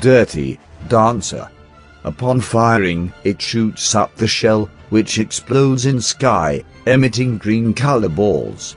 dirty, dancer. Upon firing, it shoots up the shell, which explodes in sky, emitting green color balls.